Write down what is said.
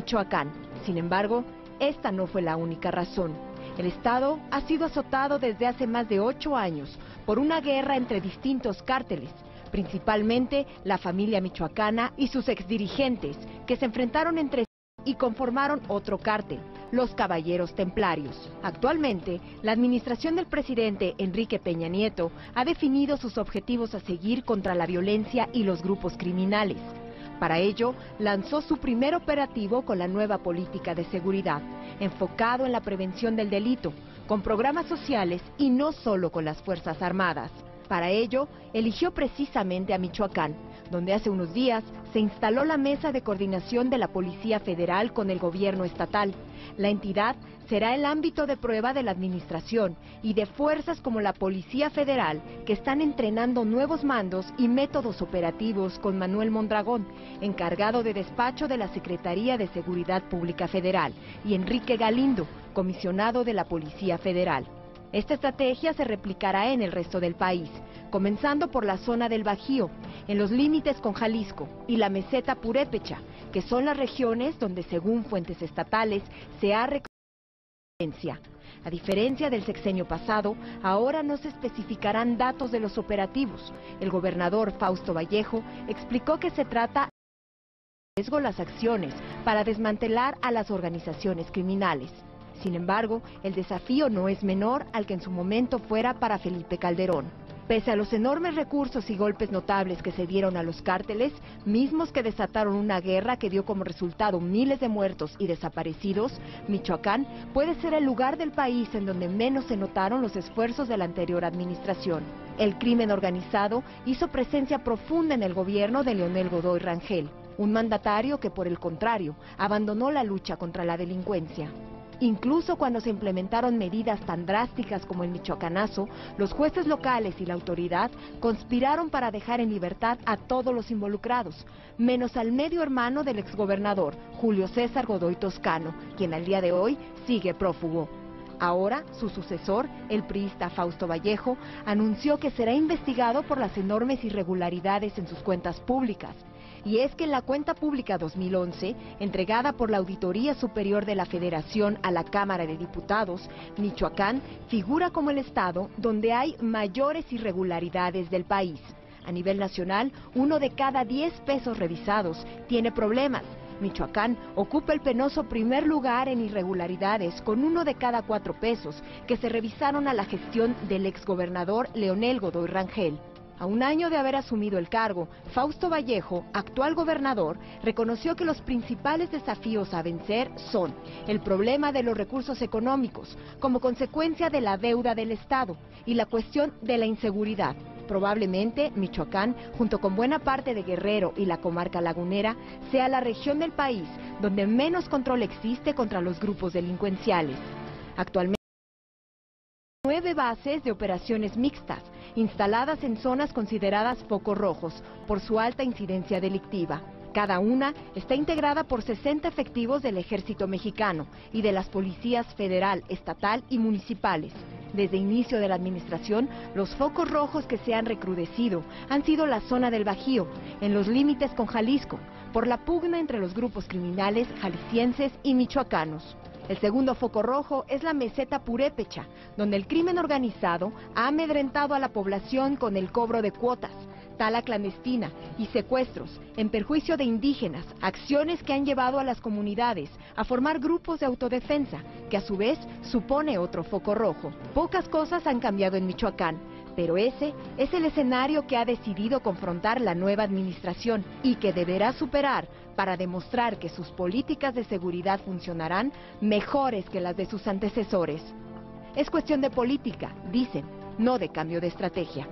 Michoacán. Sin embargo, esta no fue la única razón. El Estado ha sido azotado desde hace más de ocho años por una guerra entre distintos cárteles, principalmente la familia michoacana y sus exdirigentes, que se enfrentaron entre sí y conformaron otro cártel, los Caballeros Templarios. Actualmente, la administración del presidente Enrique Peña Nieto ha definido sus objetivos a seguir contra la violencia y los grupos criminales. Para ello, lanzó su primer operativo con la nueva política de seguridad, enfocado en la prevención del delito, con programas sociales y no solo con las Fuerzas Armadas. Para ello, eligió precisamente a Michoacán, donde hace unos días se instaló la mesa de coordinación de la Policía Federal con el gobierno estatal. La entidad será el ámbito de prueba de la administración y de fuerzas como la Policía Federal, que están entrenando nuevos mandos y métodos operativos con Manuel Mondragón, encargado de despacho de la Secretaría de Seguridad Pública Federal, y Enrique Galindo, comisionado de la Policía Federal. Esta estrategia se replicará en el resto del país, comenzando por la zona del Bajío, en los límites con Jalisco y la meseta Purépecha, que son las regiones donde, según fuentes estatales, se ha reconocido a diferencia del sexenio pasado, ahora no se especificarán datos de los operativos. El gobernador Fausto Vallejo explicó que se trata de riesgo las acciones para desmantelar a las organizaciones criminales. Sin embargo, el desafío no es menor al que en su momento fuera para Felipe Calderón. Pese a los enormes recursos y golpes notables que se dieron a los cárteles, mismos que desataron una guerra que dio como resultado miles de muertos y desaparecidos, Michoacán puede ser el lugar del país en donde menos se notaron los esfuerzos de la anterior administración. El crimen organizado hizo presencia profunda en el gobierno de Leonel Godoy Rangel, un mandatario que por el contrario abandonó la lucha contra la delincuencia. Incluso cuando se implementaron medidas tan drásticas como el Michoacanazo, los jueces locales y la autoridad conspiraron para dejar en libertad a todos los involucrados, menos al medio hermano del exgobernador, Julio César Godoy Toscano, quien al día de hoy sigue prófugo. Ahora, su sucesor, el priista Fausto Vallejo, anunció que será investigado por las enormes irregularidades en sus cuentas públicas y es que en la cuenta pública 2011, entregada por la Auditoría Superior de la Federación a la Cámara de Diputados, Michoacán figura como el estado donde hay mayores irregularidades del país. A nivel nacional, uno de cada 10 pesos revisados tiene problemas. Michoacán ocupa el penoso primer lugar en irregularidades con uno de cada cuatro pesos que se revisaron a la gestión del exgobernador Leonel Godoy Rangel. A un año de haber asumido el cargo, Fausto Vallejo, actual gobernador, reconoció que los principales desafíos a vencer son el problema de los recursos económicos, como consecuencia de la deuda del Estado, y la cuestión de la inseguridad. Probablemente Michoacán, junto con buena parte de Guerrero y la comarca lagunera, sea la región del país donde menos control existe contra los grupos delincuenciales. Actualmente, nueve bases de operaciones mixtas, instaladas en zonas consideradas focos rojos por su alta incidencia delictiva. Cada una está integrada por 60 efectivos del ejército mexicano y de las policías federal, estatal y municipales. Desde inicio de la administración, los focos rojos que se han recrudecido han sido la zona del Bajío, en los límites con Jalisco, por la pugna entre los grupos criminales jaliscienses y michoacanos. El segundo foco rojo es la meseta purépecha, donde el crimen organizado ha amedrentado a la población con el cobro de cuotas, tala clandestina y secuestros en perjuicio de indígenas, acciones que han llevado a las comunidades a formar grupos de autodefensa, que a su vez supone otro foco rojo. Pocas cosas han cambiado en Michoacán, pero ese es el escenario que ha decidido confrontar la nueva administración y que deberá superar para demostrar que sus políticas de seguridad funcionarán mejores que las de sus antecesores. Es cuestión de política, dicen, no de cambio de estrategia.